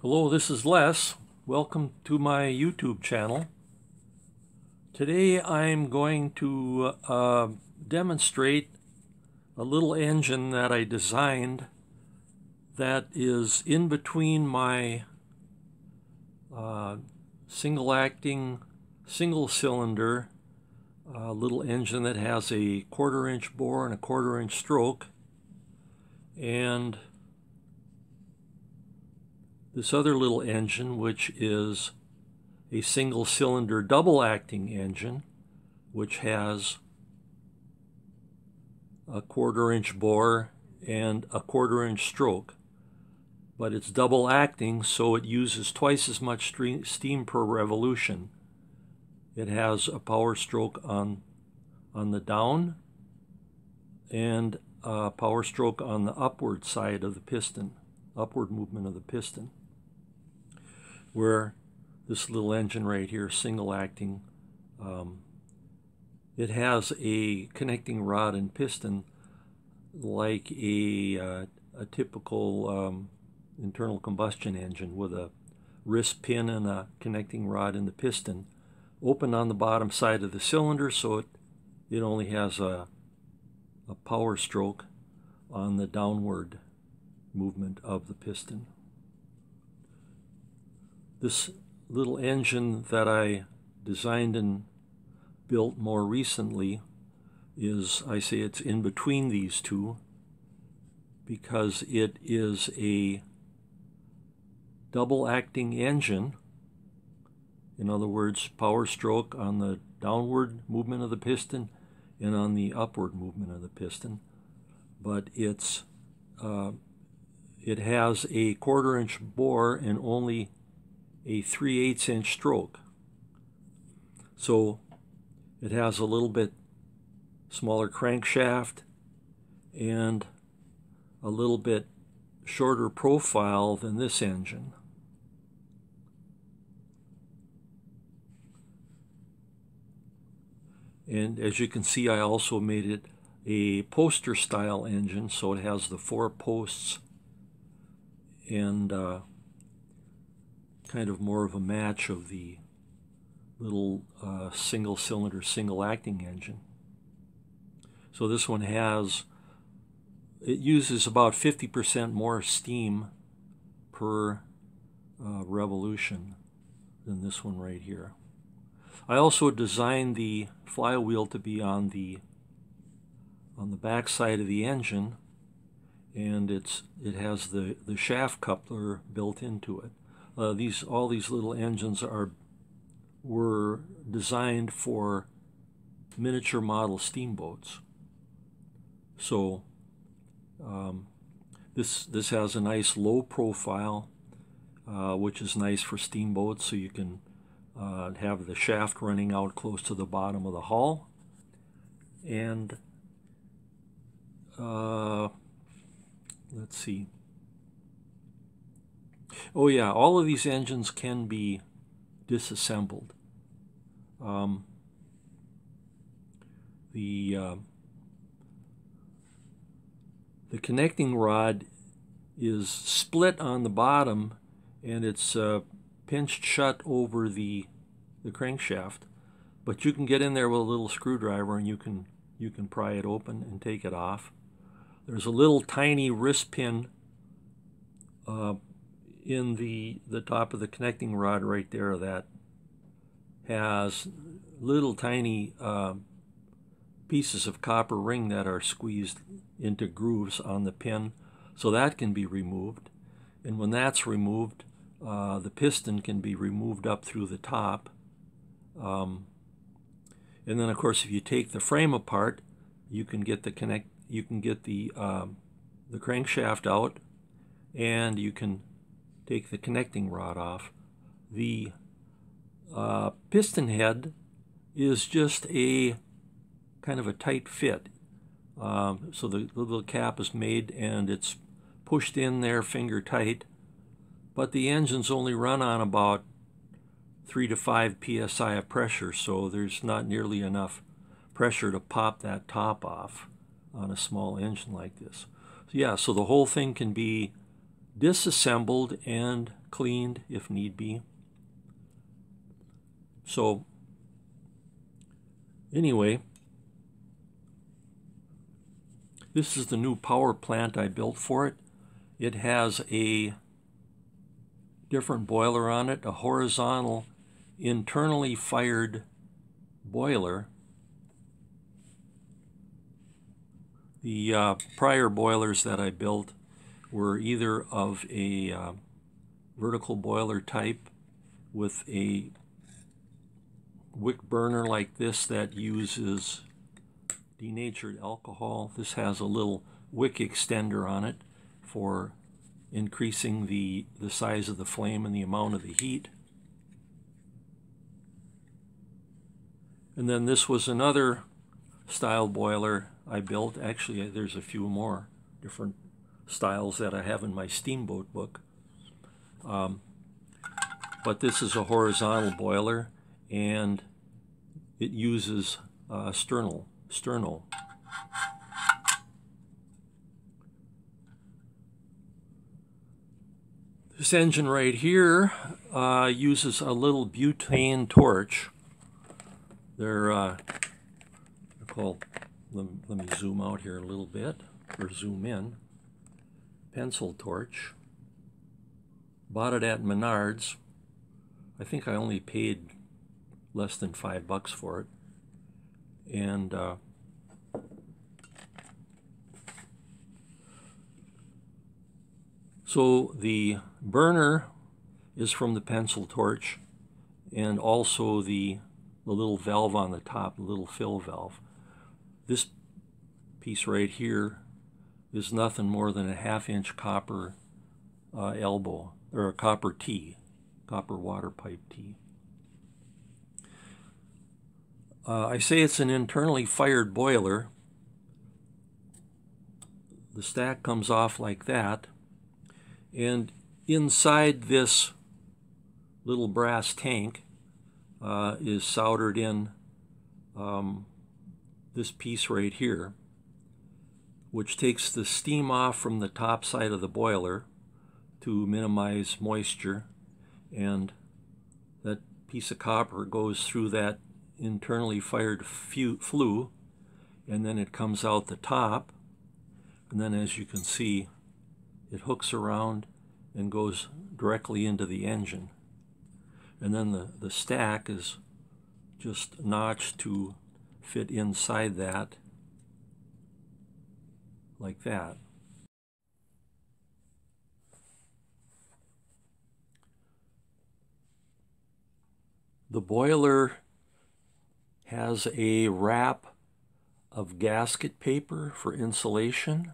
Hello, this is Les. Welcome to my YouTube channel. Today I'm going to uh, demonstrate a little engine that I designed that is in between my uh, single acting single cylinder uh, little engine that has a quarter inch bore and a quarter inch stroke and this other little engine which is a single cylinder double acting engine which has a quarter inch bore and a quarter inch stroke but it's double acting so it uses twice as much steam per revolution it has a power stroke on, on the down and a power stroke on the upward side of the piston, upward movement of the piston. Where this little engine right here, single acting, um, it has a connecting rod and piston like a, uh, a typical um, internal combustion engine with a wrist pin and a connecting rod in the piston open on the bottom side of the cylinder so it, it only has a, a power stroke on the downward movement of the piston. This little engine that I designed and built more recently is, I say it's in between these two because it is a double acting engine in other words, power stroke on the downward movement of the piston and on the upward movement of the piston. But it's uh, it has a quarter inch bore and only a 3 8 inch stroke. So it has a little bit smaller crankshaft and a little bit shorter profile than this engine. And as you can see, I also made it a poster style engine, so it has the four posts and uh, kind of more of a match of the little uh, single cylinder, single acting engine. So this one has, it uses about 50% more steam per uh, revolution than this one right here. I also designed the flywheel to be on the on the back side of the engine and it's it has the the shaft coupler built into it uh, these all these little engines are were designed for miniature model steamboats so um, this this has a nice low profile uh, which is nice for steamboats so you can uh, have the shaft running out close to the bottom of the hull. And uh, let's see. Oh yeah, all of these engines can be disassembled. Um, the uh, the connecting rod is split on the bottom and it's uh, pinched shut over the the crankshaft but you can get in there with a little screwdriver and you can you can pry it open and take it off there's a little tiny wrist pin uh, in the the top of the connecting rod right there that has little tiny uh, pieces of copper ring that are squeezed into grooves on the pin so that can be removed and when that's removed uh, the piston can be removed up through the top. Um, and then, of course, if you take the frame apart, you can get the connect. You can get the um, the crankshaft out, and you can take the connecting rod off. The uh, piston head is just a kind of a tight fit. Um, so the, little cap is made and it's pushed in there finger tight but the engines only run on about 3 to 5 psi of pressure, so there's not nearly enough pressure to pop that top off on a small engine like this. So yeah, so the whole thing can be disassembled and cleaned if need be. So, anyway, this is the new power plant I built for it. It has a different boiler on it, a horizontal internally fired boiler. The uh, prior boilers that I built were either of a uh, vertical boiler type with a wick burner like this that uses denatured alcohol. This has a little wick extender on it for increasing the, the size of the flame and the amount of the heat. And then this was another style boiler I built. Actually, there's a few more different styles that I have in my steamboat book. Um, but this is a horizontal boiler and it uses uh, sternal, sternal. This engine right here uh, uses a little butane torch. They're, uh, they're called, let, let me zoom out here a little bit, or zoom in pencil torch. Bought it at Menards. I think I only paid less than five bucks for it. And uh, so the burner is from the pencil torch and also the, the little valve on the top, the little fill valve. This piece right here is nothing more than a half inch copper uh, elbow or a copper T, copper water pipe T. Uh, I say it's an internally fired boiler. The stack comes off like that and inside this little brass tank uh, is soldered in um, this piece right here which takes the steam off from the top side of the boiler to minimize moisture and that piece of copper goes through that internally fired flue and then it comes out the top and then as you can see it hooks around and goes directly into the engine. And then the, the stack is just notched to fit inside that like that. The boiler has a wrap of gasket paper for insulation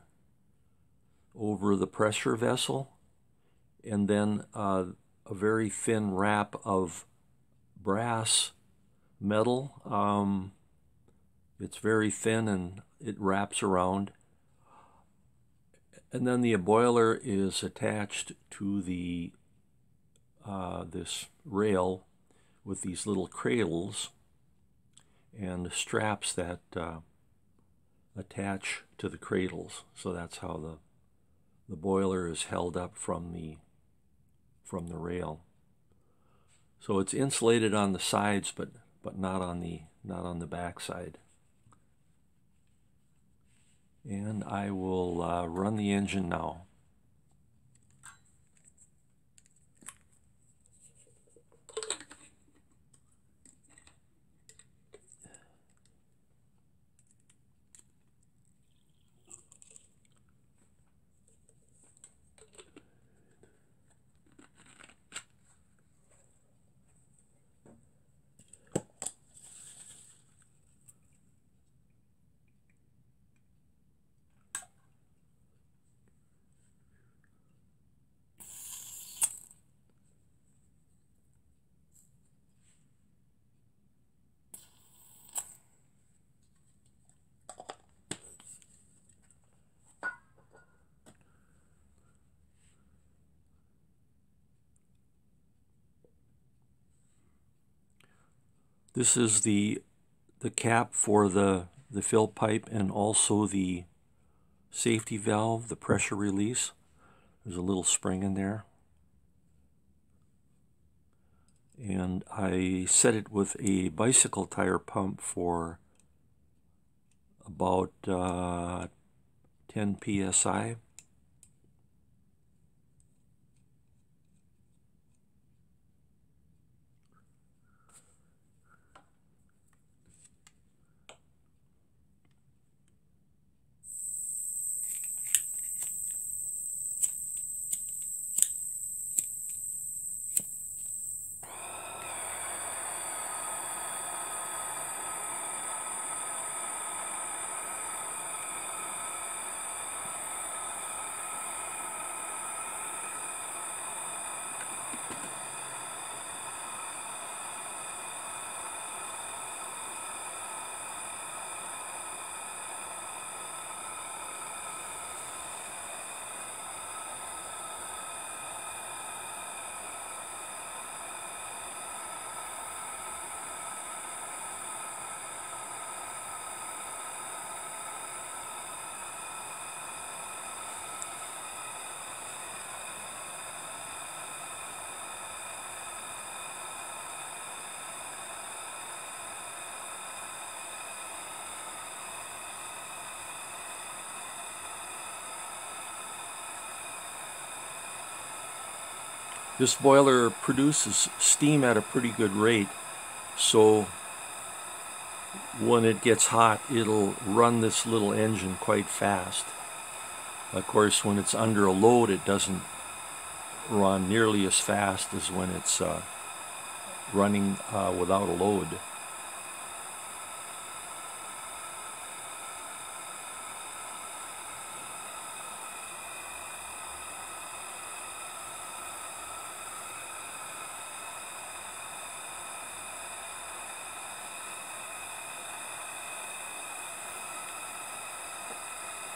over the pressure vessel and then uh, a very thin wrap of brass metal. Um, it's very thin and it wraps around and then the boiler is attached to the uh, this rail with these little cradles and straps that uh, attach to the cradles. So that's how the the boiler is held up from the from the rail. So it's insulated on the sides, but but not on the not on the back side and I will uh, run the engine now. This is the the cap for the the fill pipe and also the safety valve, the pressure release. There's a little spring in there. And I set it with a bicycle tire pump for about uh, 10 psi. This boiler produces steam at a pretty good rate, so when it gets hot, it'll run this little engine quite fast. Of course, when it's under a load, it doesn't run nearly as fast as when it's uh, running uh, without a load.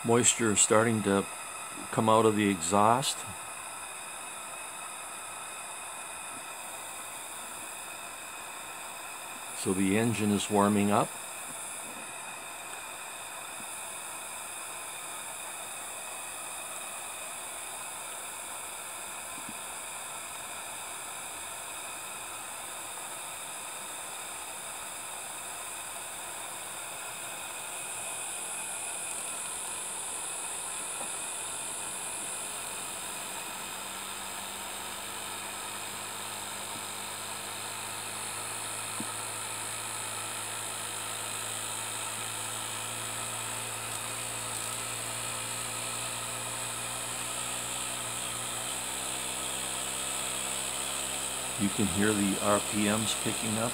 Moisture is starting to come out of the exhaust. So the engine is warming up. You can hear the RPMs picking up.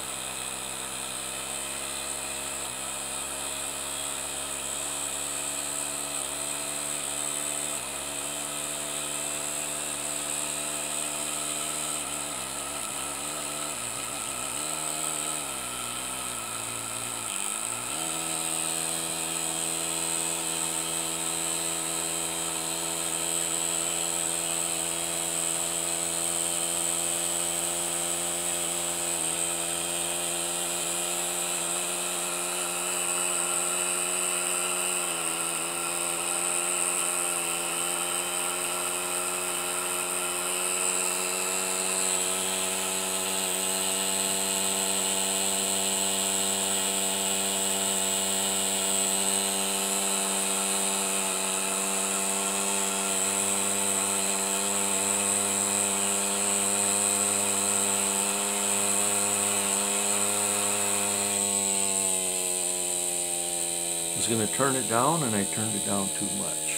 Was going to turn it down and I turned it down too much.